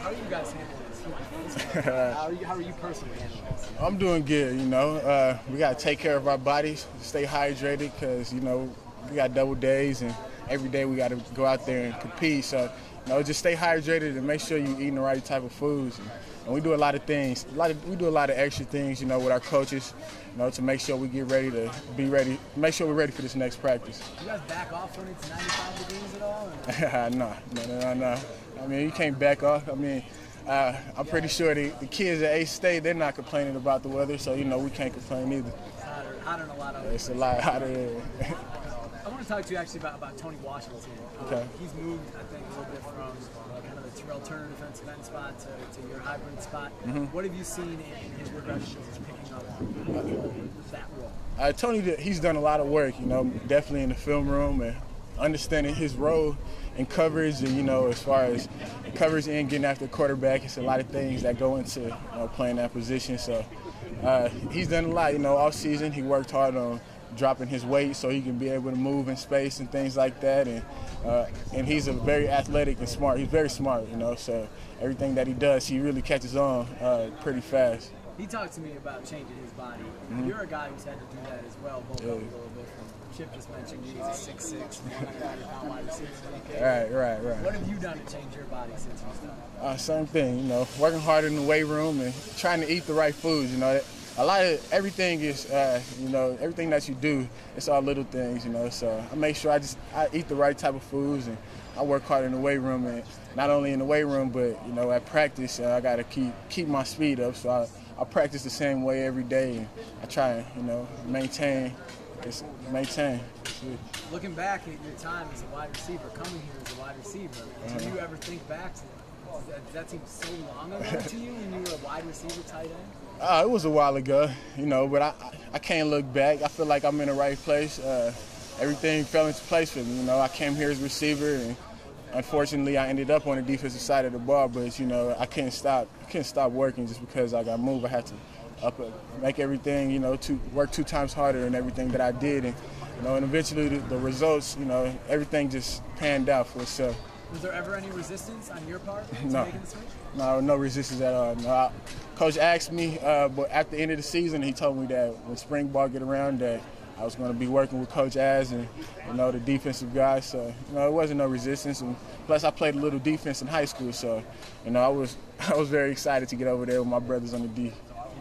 How are you guys handling this? how, are you, how are you personally handling this? I'm doing good, you know. Uh, we got to take care of our bodies, stay hydrated because, you know, we got double days and every day we got to go out there and compete. So, know, just stay hydrated and make sure you're eating the right type of foods. And, and we do a lot of things. A lot of, we do a lot of extra things, you know, with our coaches, you know, to make sure we get ready to be ready, make sure we're ready for this next practice. You guys back off when it's 95 degrees at all? no, no, no, no, no. I mean, you can't back off. I mean, uh, I'm pretty sure the, the kids at A-State, they're not complaining about the weather, so, you know, we can't complain either. It's hotter, hotter than a lot of It's a lot hotter. I want to talk to you actually about, about Tony Washington. Um, Okay. He's moved, I think, a little bit from uh, kind of the Terrell Turner defensive end spot to, to your hybrid spot. Mm-hmm. What have you seen in, in his progression as picking up uh, that role? Uh, Tony, he's done a lot of work, you know, definitely in the film room and understanding his role in coverage and, you know, as far as coverage and getting after the quarterback, it's a lot of things that go into you know, playing that position. So uh, he's done a lot, you know, off season. He worked hard on dropping his weight so he can be able to move in space and things like that. And uh, and he's a very athletic and smart. He's very smart, you know. So everything that he does, he really catches on uh, pretty fast. He talked to me about changing his body. You're a guy who's had to do that as well, both Mm-hmm. Yeah. up a little bit. From Chip just mentioned he's a 6'6", 190 pound wide receiver. Right, right, right. What have you done to change your body since you started? Uh, same thing, you know, working hard in the weight room and trying to eat the right foods. You know, a lot of everything is, uh, you know, everything that you do, it's all little things. You know, so I make sure I just I eat the right type of foods and I work hard in the weight room and not only in the weight room, but you know, at practice, uh, I got to keep keep my speed up. So I, I practice the same way every day and I try, you know, maintain, just maintain. Looking back at your time as a wide receiver, coming here as a wide receiver, do Uh-huh. you ever think back to does that, does that seem so long ago to you when you were a wide receiver tight end? Uh, it was a while ago, you know, but I, I- can't look back. I feel like I'm in the right place. Uh, everything fell into place for me. You know, I came here as receiver, and unfortunately, I ended up on the defensive side of the ball. But you know, I couldn't stop. Couldn't stop working just because I got moved. I had to up make everything, you know, to work two times harder in everything that I did, and you know, and eventually the, the results, you know, everything just panned out for itself. Was there ever any resistance on your part to No. making the switch? No, no resistance at all. No, I, Coach asked me, uh, but at the end of the season, he told me that when spring ball get around, that I was going to be working with Coach Az and you know the defensive guys. So you know, it wasn't no resistance. And plus, I played a little defense in high school, so you know, I was I was very excited to get over there with my brothers on the D.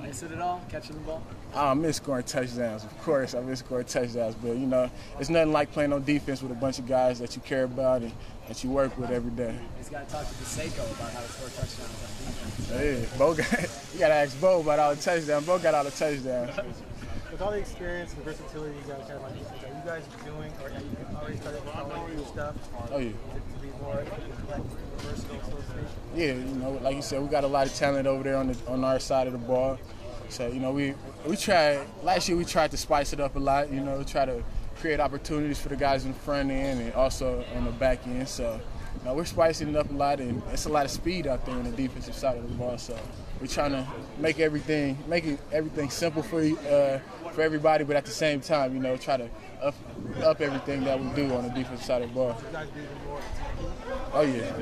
Miss it at all, catching the ball? I miss scoring touchdowns, of course. I miss scoring touchdowns, but you know, it's nothing like playing on defense with a bunch of guys that you care about and that you work with every day. He's got to talk to Boseko about how to score touchdowns on defense. Hey, Bo got, you gotta ask Bo about all the touchdowns. Bo got all the touchdowns. With all the experience and versatility you guys have on defense, are you guys doing, or have you already started following new stuff Oh yeah. to, to be more like, versatile, so to speak? Yeah, you know, like you said, we got a lot of talent over there on the on our side of the ball. So you know, we we tried last year. We tried to spice it up a lot. You know, try to create opportunities for the guys in the front end and also on the back end. So you know, we're spicing it up a lot, and it's a lot of speed out there on the defensive side of the ball. So we're trying to make everything make it, everything simple for uh, for everybody, but at the same time, you know, try to up up everything that we do on the defensive side of the ball. You. Oh yeah,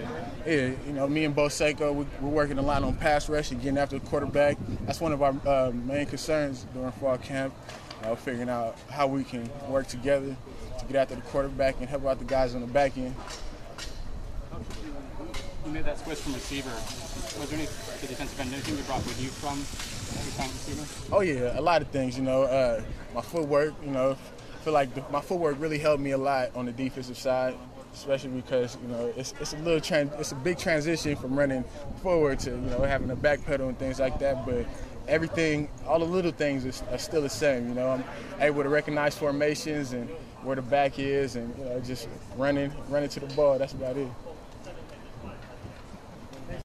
yeah. You know, me and Boseko, we, we're working a lot on pass rush and getting after the quarterback. That's one of our uh, main concerns during fall camp. Uh, figuring out how we can work together to get after the quarterback and help out the guys on the back end. You made that switch from receiver. Was there any the defensive end anything you brought with you from your time receiver? Oh yeah, a lot of things. You know, uh, my footwork. You know, I feel like the, my footwork really helped me a lot on the defensive side, especially because you know it's, it's a little it's a big transition from running forward to you know having a back pedal and things like that. But everything, all the little things is, are still the same. You know, I'm able to recognize formations and where the back is, and you know just running running to the ball. That's about it.